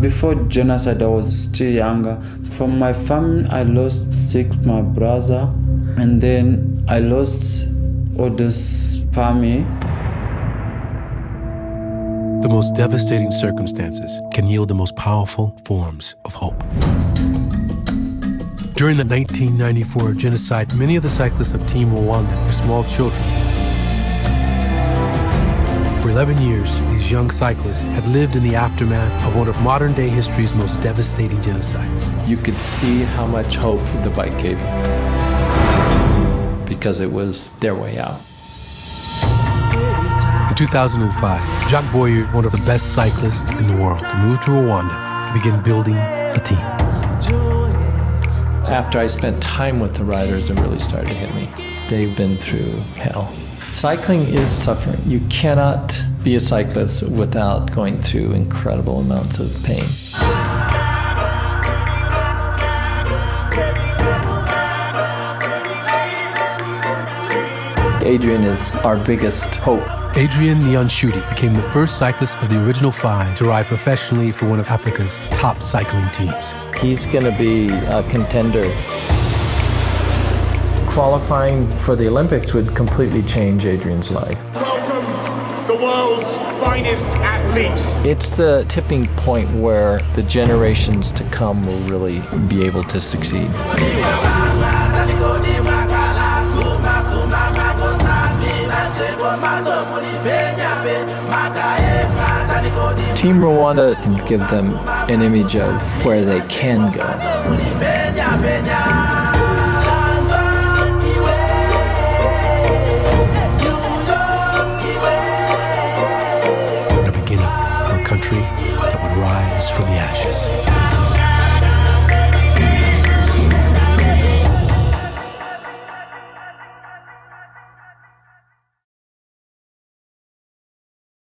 Before genocide, I was still younger. From my family, I lost six my brother, and then I lost all this family. The most devastating circumstances can yield the most powerful forms of hope. During the 1994 genocide, many of the cyclists of Team Rwanda were small children. For 11 years, these young cyclists had lived in the aftermath of one of modern day history's most devastating genocides. You could see how much hope the bike gave them because it was their way out. In 2005, Jock Boyer, one of the best cyclists in the world, moved to Rwanda to begin building a team. After I spent time with the riders, it really started to hit me. They've been through hell. Cycling is suffering. You cannot be a cyclist without going through incredible amounts of pain. Adrian is our biggest hope. Adrian Niyonshuti became the first cyclist of the original five to ride professionally for one of Africa's top cycling teams. He's going to be a contender. Qualifying for the Olympics would completely change Adrian's life. Welcome, the world's finest athletes. It's the tipping point where the generations to come will really be able to succeed. Team Rwanda can give them an image of where they can go. That would rise from the ashes.